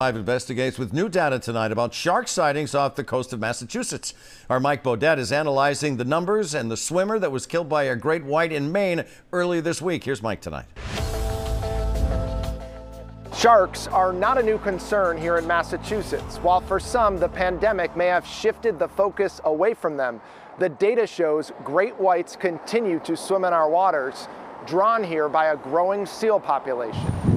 Five investigates with new data tonight about shark sightings off the coast of Massachusetts. Our Mike Beaudet is analyzing the numbers and the swimmer that was killed by a great white in Maine earlier this week. Here's Mike tonight. Sharks are not a new concern here in Massachusetts. While for some, the pandemic may have shifted the focus away from them, the data shows great whites continue to swim in our waters, drawn here by a growing seal population.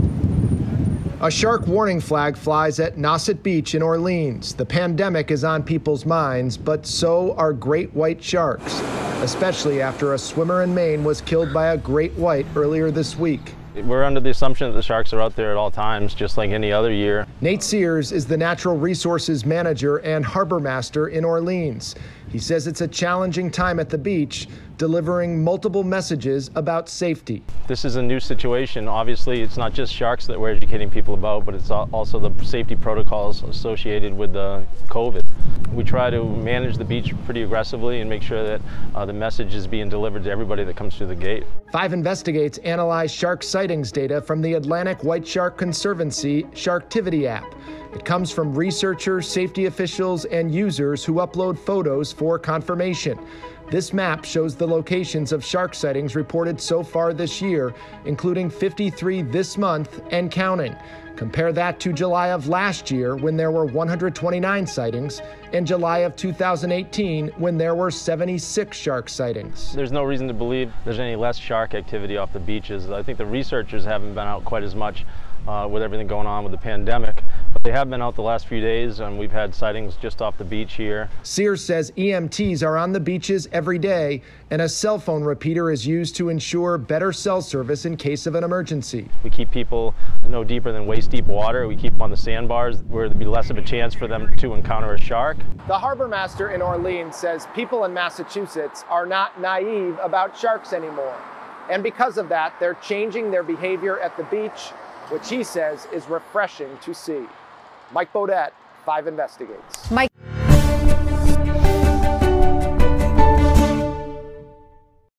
A shark warning flag flies at Nauset Beach in Orleans. The pandemic is on people's minds, but so are great white sharks, especially after a swimmer in Maine was killed by a great white earlier this week. We're under the assumption that the sharks are out there at all times, just like any other year. Nate Sears is the natural resources manager and harbor master in Orleans. He says it's a challenging time at the beach, delivering multiple messages about safety. This is a new situation. Obviously, it's not just sharks that we're educating people about, but it's also the safety protocols associated with the COVID. We try to manage the beach pretty aggressively and make sure that uh, the message is being delivered to everybody that comes through the gate. Five Investigates analyzed shark sightings data from the Atlantic White Shark Conservancy Sharktivity app. It comes from researchers, safety officials, and users who upload photos for confirmation. This map shows the locations of shark sightings reported so far this year, including 53 this month and counting. Compare that to July of last year when there were 129 sightings, and July of 2018 when there were 76 shark sightings. There's no reason to believe there's any less shark activity off the beaches. I think the researchers haven't been out quite as much uh, with everything going on with the pandemic. But they have been out the last few days, and we've had sightings just off the beach here. Sears says EMTs are on the beaches every day, and a cell phone repeater is used to ensure better cell service in case of an emergency. We keep people no deeper than waist deep water. We keep them on the sandbars where there'd be less of a chance for them to encounter a shark. The harbor master in Orleans says people in Massachusetts are not naive about sharks anymore. And because of that, they're changing their behavior at the beach which he says is refreshing to see. Mike Beaudet, 5 Investigates. Mike.